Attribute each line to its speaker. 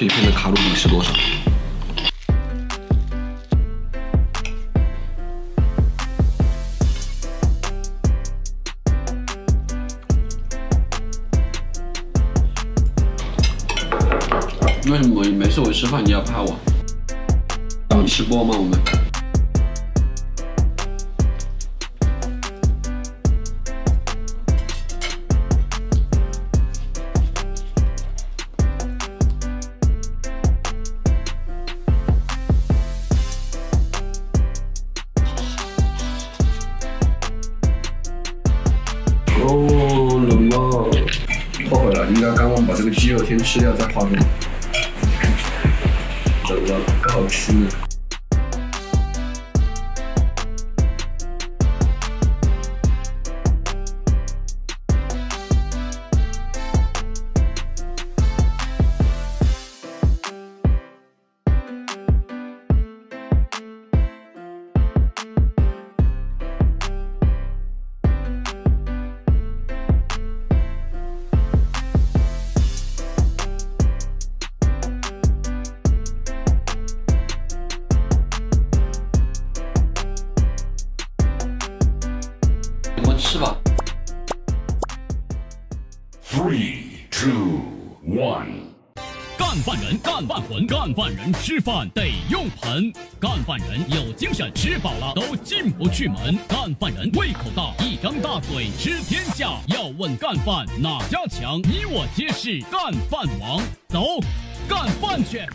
Speaker 1: 这一片的卡路里是多少？为什么每次我吃饭你要拍我？你吃播吗？我们？应该刚刚把这个鸡肉先吃掉再化妆。冷了，不好吃。吃吧。
Speaker 2: Three, two, one.
Speaker 3: 干饭人，干饭魂，干饭人吃饭得用盆，干饭人有精神，吃饱了都进不去门。干饭人胃口大，一张大嘴吃天下。要问干饭哪家强，你我皆是干饭王。走，干饭去。